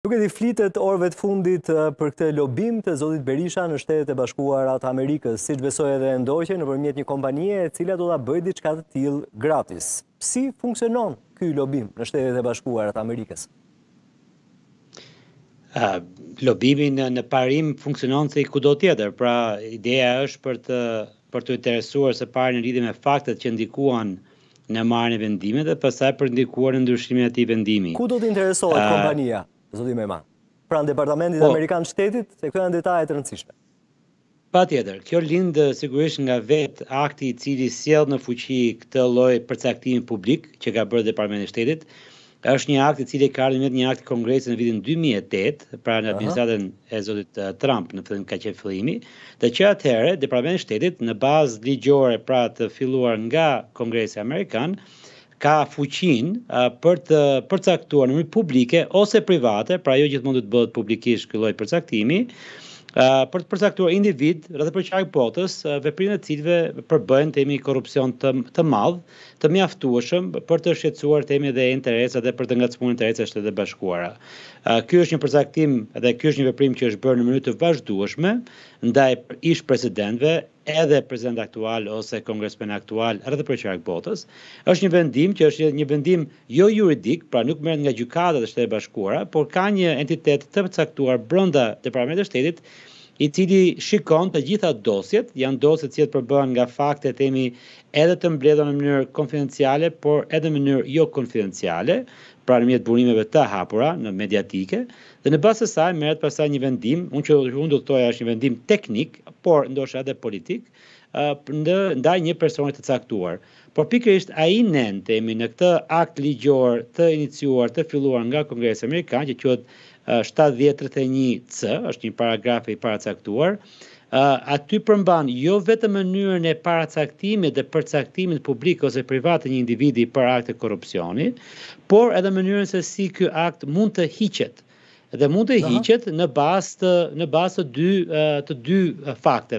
Nuk e di flitet orëve të fundit për këtë lobim të zotit Berisha në shtetet e bashkuara të Amerikës, siç besoj edhe e ndoqe nëpërmjet një kompanije e cila do ta bëjë diçka të tillë gratis. Si funksionon ky lobim në shtetet e bashkuara të Amerikës? Lobimi në parim funksionon si kudo tjetër, pra ideja është për të për t'u interesuar së pari në lidhje me faktet që ndikuan në marrjen e vendimit dhe pastaj për të ndikuar në ndryshimin e atij vendimi. Ku do të interesohet kompania, zoti Mema? Pranë Departamentit Amerikan të Shtetit, se këto janë detaje të rëndësishme. Patjetër, kjo lind sigurisht nga vetë akti i cili sjell në fuqi këtë lloj përcaktimi publik që ka bërë Departamenti i Shtetit, Është një akt i cili ka ardhur një akt kongresi në vitin 2008, pra në administratën e zotit Trump, në fillim ka qenë fillimi, dhe që atëherë Departamenti i Shtetit në bazë ligjore pra të filluar nga Kongresi Amerikan ka fuqinë për të përcaktuar në mënyrë publike ose private, pra jo gjithmonë do të bëhet publikisht ky lloj përcaktimi, për të përcaktuar individë rreth përqark botës, veprimet e cilëve përbëjnë themi korrupsion të të madh, të mjaftueshëm për të shqetësuar themi dhe interesat dhe për të ngacmuar interesat e Shteteve të Bashkuara. Ky është një përcaktim dhe ky është një veprim që është bërë në mënyrë të vazhdueshme ndaj ish-presidentëve edhe presidentë aktualë ose kongresmenë aktualë rreth përqark botës. Është një vendim që është një vendim jo juridik, pra nuk merret nga gjykatat e Shteteve të Bashkuara, por ka një entitet të përcaktuar brenda Departamentit të Shtetit i cili shikon të gjitha dosjet, janë dosje të cilat përbëhen nga fakte themi edhe të mbledhura në mënyrë konfidenciale, por edhe në mënyrë jokonfidenciale, pra nëpërmjet burimeve të hapura, në mediatike, dhe në bazë të saj merret pastaj një vendim, unë që unë do të thoja është një vendim teknik, por ndoshta edhe politik, ndë, ndaj një personi të caktuar. Por pikërisht ai nen themi në këtë akt ligjor të iniciuar, të filluar nga Kongresi amerikan, që quhet 7031C, është një paragraf i paracaktuar, Aty përmban jo vetëm mënyrën e paracaktimit dhe përcaktimit publik ose privat të një individi për akte korrupsioni, por edhe mënyrën se si ky akt mund të hiqet. Dhe mund të hiqet në bazë të në bazë të dy të dy fakteve.